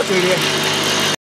我嘴里。